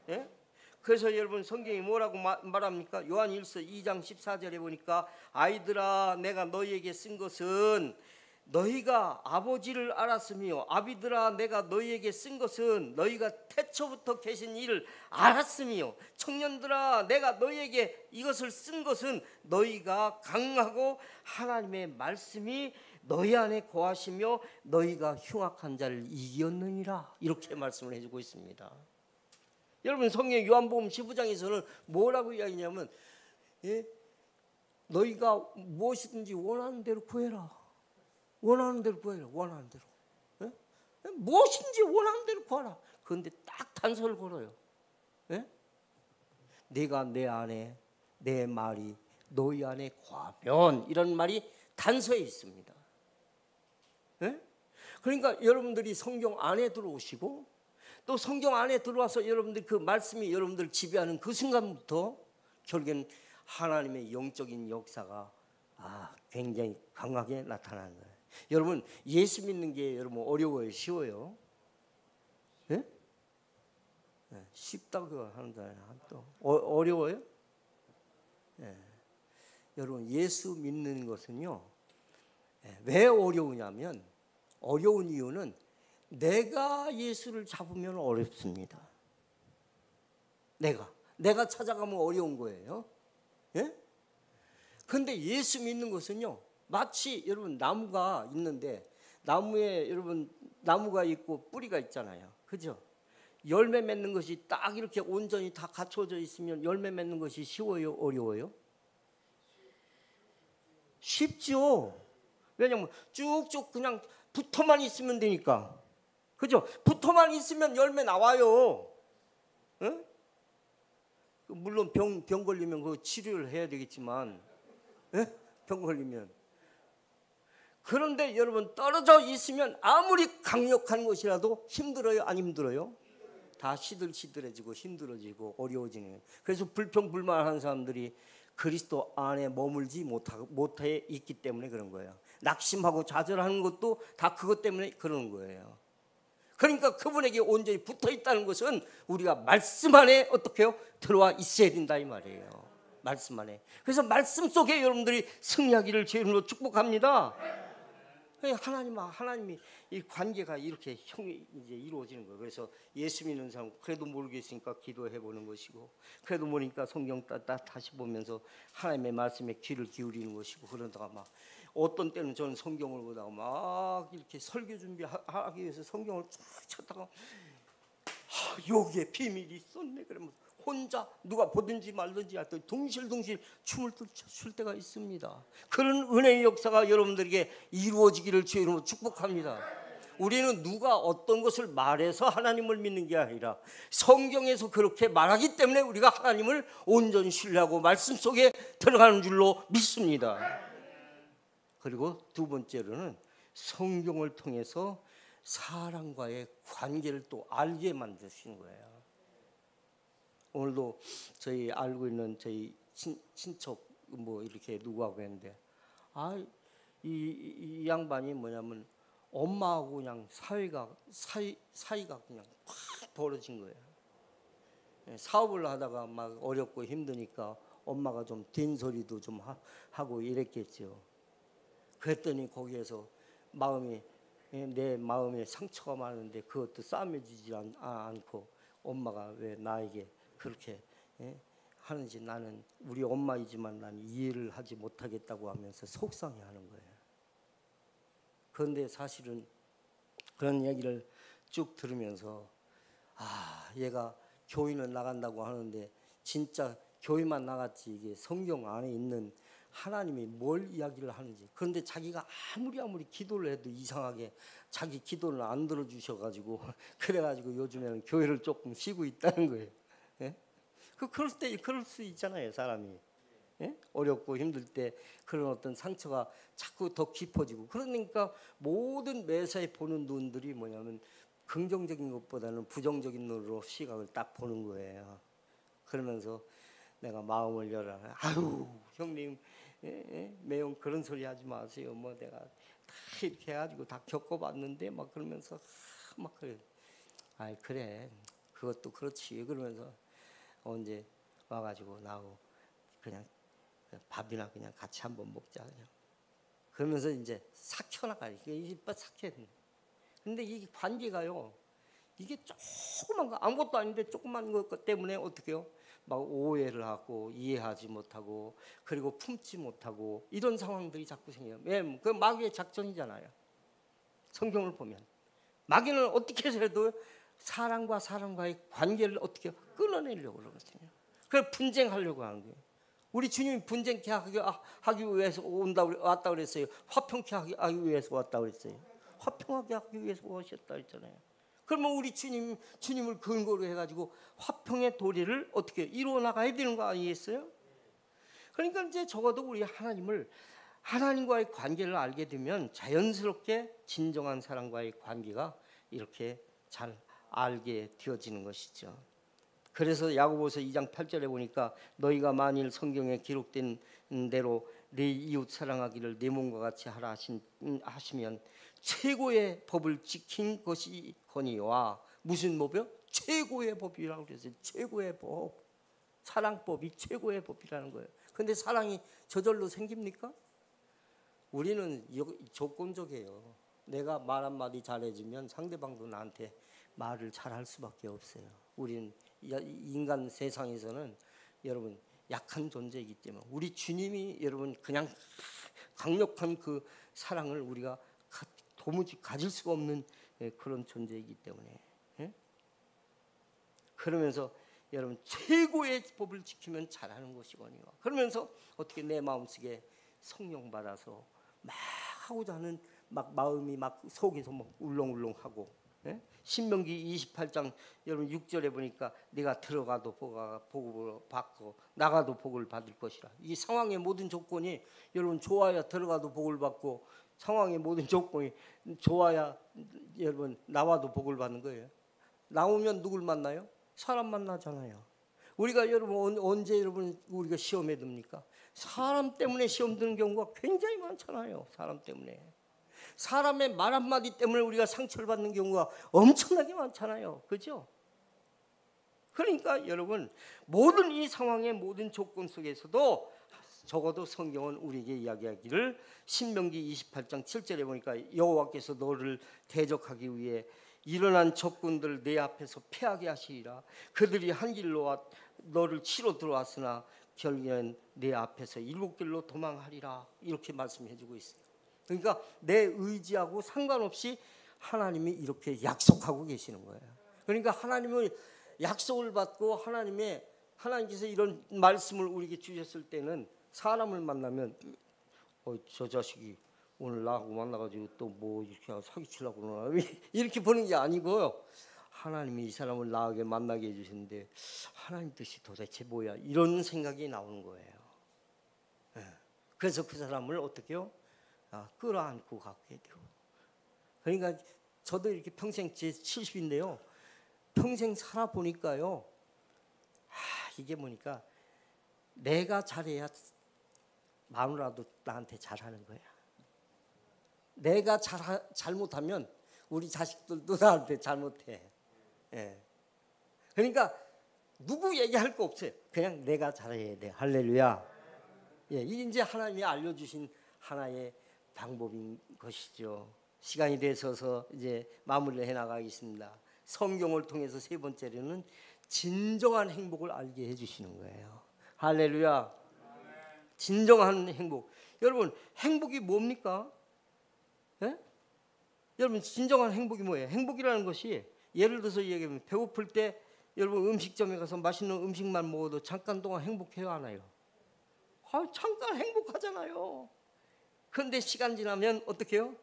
예? 그래서 여러분 성경이 뭐라고 말합니까? 요한 1서 2장 14절에 보니까 아이들아 내가 너희에게 쓴 것은 너희가 아버지를 알았으며 아비들아 내가 너희에게 쓴 것은 너희가 태초부터 계신 일을 알았으며 청년들아 내가 너희에게 이것을 쓴 것은 너희가 강하고 하나님의 말씀이 너희 안에 거하시며 너희가 흉악한 자를 이겼느니라 이렇게 말씀을 해주고 있습니다. 여러분 성경 요한복음 15장에서는 뭐라고 이야기냐면 예? 너희가 무엇이든지 원하는 대로 구해라. 원하는 대로 구해라. 원하는 대로. 예? 예? 무엇인지 원하는 대로 구하라. 그런데 딱 단서를 걸어요. 예? 내가 내 안에 내 말이 너희 안에 과면 이런 말이 단서에 있습니다. 예? 그러니까 여러분들이 성경 안에 들어오시고 또 성경 안에 들어와서 여러분들 그 말씀이 여러분들 지배하는 그 순간부터 결국엔 하나님의 영적인 역사가 아, 굉장히 강하게 나타나는 거예요. 여러분 예수 믿는 게 여러분 어려워요, 쉬워요? 예? 네, 쉽다고 하는잖아요. 또 어, 려워요 예. 여러분 예수 믿는 것은요 예, 왜 어려우냐면 어려운 이유는 내가 예수를 잡으면 어렵습니다. 내가 내가 찾아가면 어려운 거예요. 예? 근데 예수 믿는 것은요. 마치 여러분 나무가 있는데 나무에 여러분 나무가 있고 뿌리가 있잖아요. 그죠? 열매 맺는 것이 딱 이렇게 온전히 다 갖춰져 있으면 열매 맺는 것이 쉬워요, 어려워요? 쉽죠. 왜냐면 쭉쭉 그냥 붙어만 있으면 되니까. 그죠? 붙어만 있으면 열매 나와요. 응? 물론 병, 병 걸리면 그 치료를 해야 되겠지만, 응? 병 걸리면. 그런데 여러분 떨어져 있으면 아무리 강력한 것이라도 힘들어요? 안 힘들어요? 다 시들시들해지고 힘들어지고 어려워지는. 그래서 불평불만하는 사람들이 그리스도 안에 머물지 못해 있기 때문에 그런 거예요. 낙심하고 좌절하는 것도 다 그것 때문에 그러는 거예요. 그러니까 그분에게 온전히 붙어 있다는 것은 우리가 말씀 안에 어떻게 요? 들어와 있어야 된다 이 말이에요. 말씀 안에. 그래서 말씀 속에 여러분들이 승리하기를 주님으로 축복합니다. 하나님과 하나님이 이 관계가 이렇게 형이 이제 이루어지는 거예요. 그래서 예수 믿는 사람 그래도 모르겠으니까 기도해 보는 것이고 그래도 모르니까 성경 따, 따, 다시 보면서 하나님의 말씀에 귀를 기울이는 것이고 그러다가 막 어떤 때는 저는 성경을 보다가 막 이렇게 설교 준비하기 위해서 성경을 쫙 찾다가 아, 여기에 비밀이 있었네 그러면 혼자 누가 보든지 말든지 할때 둥실둥실 춤을 출 때가 있습니다. 그런 은혜의 역사가 여러분들에게 이루어지기를 주의 이름으로 축복합니다. 우리는 누가 어떤 것을 말해서 하나님을 믿는 게 아니라 성경에서 그렇게 말하기 때문에 우리가 하나님을 온전히 신뢰하고 말씀 속에 들어가는 줄로 믿습니다. 그리고 두 번째로는 성경을 통해서 사람과의 관계를 또 알게 만드신 거예요. 오늘도 저희 알고 있는 저희 친, 친척 뭐 이렇게 누구하고 했는데 아이 이 양반이 뭐냐면 엄마하고 그냥 사이가 사이 사이가 그냥 팍 벌어진 거예요. 예, 사업을 하다가 막 어렵고 힘드니까 엄마가 좀 된 소리도 좀 하, 고 이랬겠죠. 그랬더니 거기에서 마음이 예, 내 마음에 상처가 많은데 그것도 싸매지지 않, 고 엄마가 왜 나에게 그렇게 예, 하는지 나는 우리 엄마이지만 난 이해를 하지 못하겠다고 하면서 속상해하는 거예요. 그런데 사실은 그런 얘기를 쭉 들으면서 아 얘가 교회는 나간다고 하는데 진짜 교회만 나갔지 이게 성경 안에 있는 하나님이 뭘 이야기를 하는지 그런데 자기가 아무리 아무리 기도를 해도 이상하게 자기 기도를 안 들어주셔가지고 그래가지고 요즘에는 교회를 조금 쉬고 있다는 거예요. 예? 그 그럴 때 그럴 수 있잖아요 사람이 예? 어렵고 힘들 때 그런 어떤 상처가 자꾸 더 깊어지고 그러니까 모든 매사에 보는 눈들이 뭐냐면 긍정적인 것보다는 부정적인 눈으로 시각을 딱 보는 거예요. 그러면서 내가 마음을 열어. 아유 형님 예, 예, 매형 그런 소리 하지 마세요. 뭐 내가 다 이렇게 해가지고 다 겪어봤는데 막 그러면서 막 그래. 아이 그래 그것도 그렇지 그러면서 언제 와가지고 나하고 그냥 밥이나 그냥 같이 한번 먹자 그냥. 그러면서 이제 삭혀나가 이게 이빨 삭혀. 근데 이 관계가요. 이게 조그만 거 아무것도 아닌데 조그만 것 때문에 어떻게요? 막 오해를 하고 이해하지 못하고 그리고 품지 못하고 이런 상황들이 자꾸 생겨요. 왜? 그 마귀의 작전이잖아요. 성경을 보면 마귀는 어떻게 해서도 사람과 사람과의 관계를 어떻게 끊어내려고 그러거든요. 그걸 분쟁하려고 하는 거예요. 우리 주님이 분쟁케 하기, 하기 위해서 온다 왔다 그랬어요. 화평케 하기 위해서 왔다 그랬어요. 화평하게 하기 위해서 오셨다 했잖아요. 그러면 우리 주님 주님을 근거로 해가지고 화평의 도리를 어떻게 이루어 나가야 되는 거 아니겠어요? 그러니까 이제 적어도 우리 하나님을 하나님과의 관계를 알게 되면 자연스럽게 진정한 사랑과의 관계가 이렇게 잘 알게 되어지는 것이죠. 그래서 야고보서 2장 8절에 보니까 너희가 만일 성경에 기록된 대로 내 이웃 사랑하기를 내 몸과 같이 하라 하신, 하시면 최고의 법을 지킨 것이 거니와 무슨 법이요? 최고의 법이라고 그랬어요. 최고의 법. 사랑법이 최고의 법이라는 거예요. 근데 사랑이 저절로 생깁니까? 우리는 조건적이에요. 내가 말 한마디 잘해주면 상대방도 나한테 말을 잘할 수밖에 없어요. 우리는 인간 세상에서는 여러분 약한 존재이기 때문에 우리 주님이 여러분 그냥 강력한 그 사랑을 우리가 도무지 가질 수가 없는 예, 그런 존재이기 때문에 예? 그러면서 여러분 최고의 법을 지키면 잘하는 것이거든요. 그러면서 어떻게 내 마음속에 성령 받아서 막 하고자 하는 막 마음이 막 속에서 막 울렁울렁하고 예? 신명기 28장 여러분 6절에 보니까 네가 들어가도 복을 받고 나가도 복을 받을 것이라. 이 상황의 모든 조건이 여러분 좋아야 들어가도 복을 받고 상황의 모든 조건이 좋아야 여러분 나와도 복을 받는 거예요. 나오면 누굴 만나요? 사람 만나잖아요. 우리가 여러분 언제 여러분 우리가 시험에 듭니까? 사람 때문에 시험 드는 경우가 굉장히 많잖아요. 사람 때문에. 사람의 말 한마디 때문에 우리가 상처를 받는 경우가 엄청나게 많잖아요. 그죠? 그러니까 여러분 모든 이 상황의 모든 조건 속에서도 적어도 성경은 우리에게 이야기하기를 신명기 28장 7절에 보니까 여호와께서 너를 대적하기 위해 일어난 적군들 내 앞에서 패하게 하시리라 그들이 한 길로 너를 치러 들어왔으나 결국엔 내 앞에서 일곱 길로 도망하리라 이렇게 말씀해 주고 있어요. 그러니까 내 의지하고 상관없이 하나님이 이렇게 약속하고 계시는 거예요. 그러니까 하나님을 약속을 받고 하나님의 하나님께서 이런 말씀을 우리에게 주셨을 때는 사람을 만나면 어, 저 자식이 오늘 나하고 만나가지고 또 뭐 이렇게 사기치려고 그러나 이렇게 보는 게 아니고요. 하나님이 이 사람을 나에게 만나게 해주시는데 하나님 뜻이 도대체 뭐야 이런 생각이 나오는 거예요. 예. 그래서 그 사람을 어떻게요? 아, 끌어안고 가게 되고. 그러니까 저도 이렇게 평생 제 70인데요. 평생 살아 보니까요. 아, 이게 뭐니까 내가 잘해야 마누라도 나한테 잘하는 거야. 내가 잘 잘못하면 우리 자식들도 나한테 잘못해. 예. 그러니까 누구 얘기할 거 없어요. 그냥 내가 잘해야 돼. 할렐루야. 예, 이제 하나님이 알려주신 하나의 방법인 것이죠. 시간이 되셔서 이제 마무리를 해 나가겠습니다. 성경을 통해서 세 번째로는 진정한 행복을 알게 해주시는 거예요. 할렐루야. 진정한 행복. 여러분 행복이 뭡니까? 예? 여러분 진정한 행복이 뭐예요? 행복이라는 것이 예를 들어서 얘기하면 배고플 때 여러분 음식점에 가서 맛있는 음식만 먹어도 잠깐 동안 행복해요 하나요? 아 잠깐 행복하잖아요. 그런데 시간 지나면 어떻게 해요?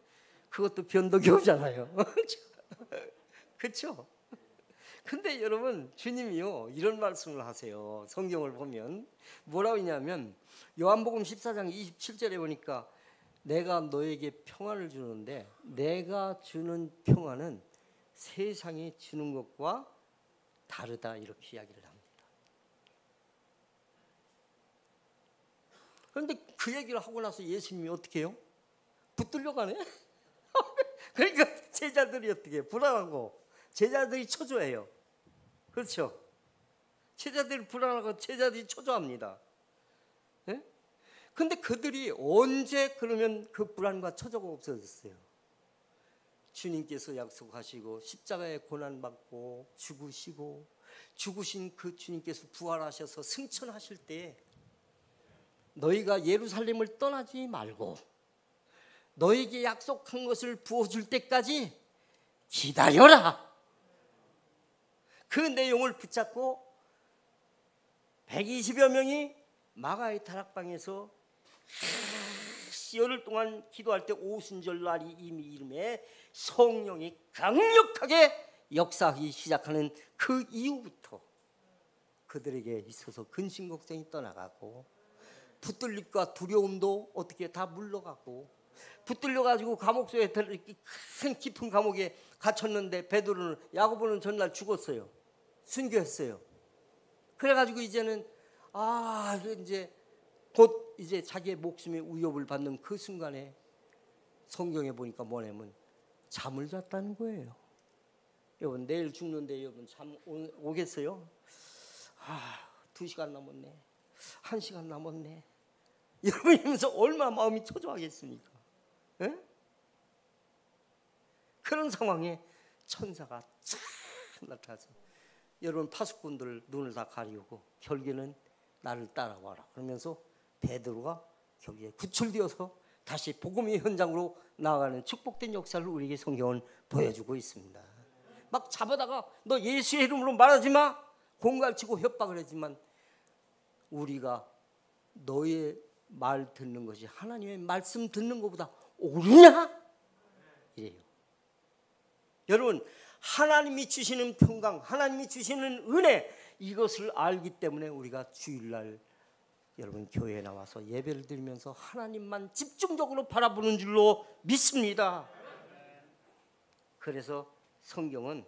그것도 변덕이 오잖아요. 그렇죠? 근데 여러분 주님이요 이런 말씀을 하세요. 성경을 보면 뭐라고 했냐면 요한복음 14장 27절에 보니까 내가 너에게 평안을 주는데 내가 주는 평안은 세상이 주는 것과 다르다 이렇게 이야기를 합니다. 그런데 그 얘기를 하고 나서 예수님이 어떻게 해요? 붙들려 가네? 그러니까 제자들이 어떻게 불안하고 제자들이 초조해요. 그렇죠? 제자들이 불안하고 제자들이 초조합니다. 예? 근데 그들이 언제 그러면 그 불안과 초조가 없어졌어요? 주님께서 약속하시고 십자가에 고난 받고 죽으시고 죽으신 그 주님께서 부활하셔서 승천하실 때 너희가 예루살렘을 떠나지 말고 너에게 약속한 것을 부어줄 때까지 기다려라. 그 내용을 붙잡고 120여 명이 마가의 타락방에서 열흘 동안 기도할 때 오순절 날이 이미 이름에 성령이 강력하게 역사하기 시작하는 그 이후부터 그들에게 있어서 근심 걱정이 떠나가고 붙들림과 두려움도 어떻게 다 물러가고 붙들려 가지고 감옥 속에 큰 깊은 감옥에 갇혔는데 베드로는 야고보는 전날 죽었어요. 순교했어요. 그래가지고 이제는 아 이제 곧 이제 자기의 목숨의 위협을 받는 그 순간에 성경에 보니까 뭐냐면 잠을 잤다는 거예요. 여러분 내일 죽는데 여러분 잠 오, 겠어요 아, 두 시간 남았네. 한 시간 남았네. 여러분 이러면서 얼마나 마음이 초조하겠습니까? 에? 그런 상황에 천사가 쫙 나타나서 여러분 파수꾼들 눈을 다 가리우고 결국에는 나를 따라와라 그러면서 베드로가 거기에 구출되어서 다시 복음의 현장으로 나아가는 축복된 역사를 우리에게 성경은 보여주고 있습니다. 막 잡아다가 너 예수의 이름으로 말하지 마 공갈치고 협박을 하지만 우리가 너의 말 듣는 것이 하나님의 말씀 듣는 것보다 옳으냐? 이래요. 여러분 하나님이 주시는 평강, 하나님이 주시는 은혜 이것을 알기 때문에 우리가 주일날 여러분 교회에 나와서 예배를 드리면서 하나님만 집중적으로 바라보는 줄로 믿습니다. 그래서 성경은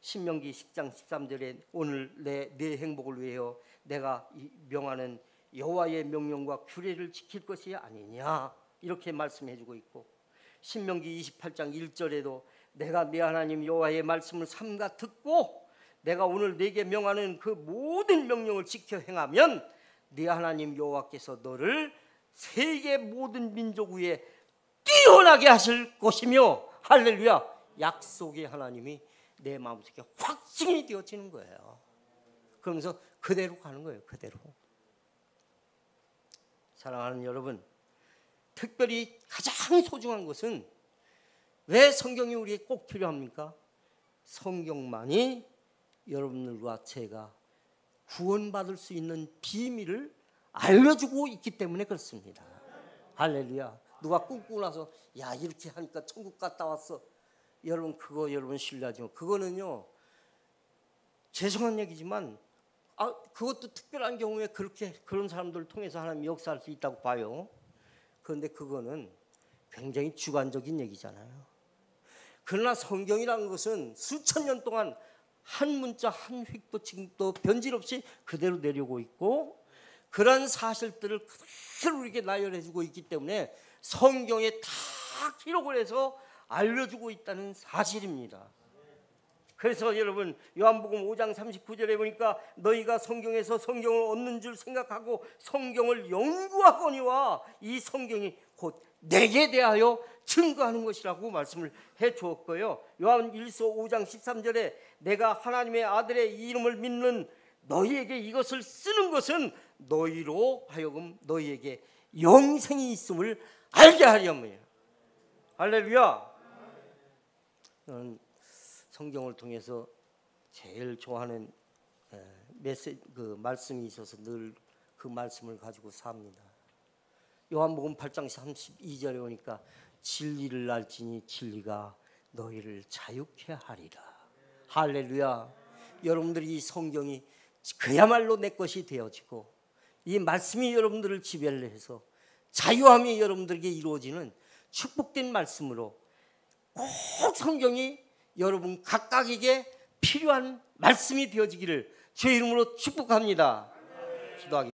신명기 10장 13절에 오늘 내, 내 행복을 위하여 내가 명하는 여호와의 명령과 규례를 지킬 것이 아니냐 이렇게 말씀해 주고 있고 신명기 28장 1절에도 내가 내 하나님 여호와의 말씀을 삼가 듣고 내가 오늘 내게 명하는 그 모든 명령을 지켜 행하면 네 하나님 여호와께서 너를 세계 모든 민족 위에 뛰어나게 하실 것이며 할렐루야 약속의 하나님이 내 마음속에 확증이 되어지는 거예요. 그러면서 그대로 가는 거예요. 그대로. 사랑하는 여러분, 특별히 가장 소중한 것은 왜 성경이 우리에게 꼭 필요합니까? 성경만이 여러분들과 제가 구원받을 수 있는 비밀을 알려주고 있기 때문에 그렇습니다. 할렐루야. 누가 꿈꾸고 나서 야 이렇게 하니까 천국 갔다 왔어. 여러분 그거 여러분 신뢰하죠. 그거는요 죄송한 얘기지만 아 그것도 특별한 경우에 그렇게 그런 사람들을 통해서 하나님 역사할 수 있다고 봐요. 그런데 그거는 굉장히 주관적인 얘기잖아요. 그러나 성경이라는 것은 수천 년 동안 한 문자 한 획도 지금도 변질 없이 그대로 내려오고 있고 그런 사실들을 그대로 우리에게 나열해 주고 있기 때문에 성경에 다 기록을 해서 알려주고 있다는 사실입니다. 그래서 여러분 요한복음 5장 39절에 보니까 너희가 성경에서 성경을 얻는 줄 생각하고 성경을 연구하거니와 이 성경이 곧 내게 대하여 증거하는 것이라고 말씀을 해 주었고요. 요한 1서 5장 13절에 내가 하나님의 아들의 이름을 믿는 너희에게 이것을 쓰는 것은 너희로 하여금 너희에게 영생이 있음을 알게 하려면 할렐루야. 저는 성경을 통해서 제일 좋아하는 메시 그 말씀이 있어서 늘 그 말씀을 가지고 삽니다. 요한복음 8장 32절에 오니까 진리를 알지니 진리가 너희를 자유케 하리라. 할렐루야. 여러분들이 이 성경이 그야말로 내 것이 되어지고 이 말씀이 여러분들을 지배를 해서 자유함이 여러분들에게 이루어지는 축복된 말씀으로 꼭 성경이 여러분 각각에게 필요한 말씀이 되어지기를 주의 이름으로 축복합니다. 기도하기